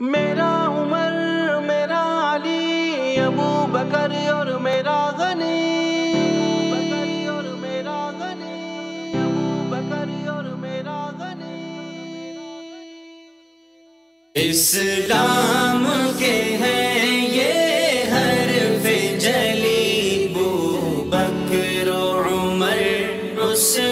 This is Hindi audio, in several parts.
मेरा उमर, मेरा अली, अबू बकर और मेरा गनी। और मेरा गनी अबू बकर और मेरा गनी इस्लाम के हैं ये हर जली बू बकर उमर, उसे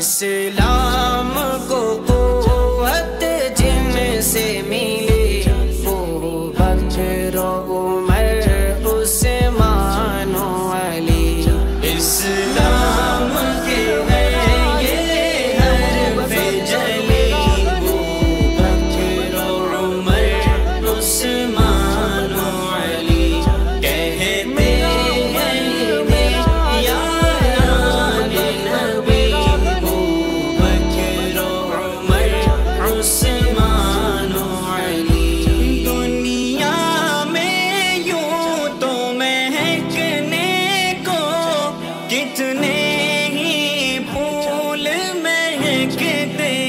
say, love. day.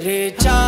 मेरे चा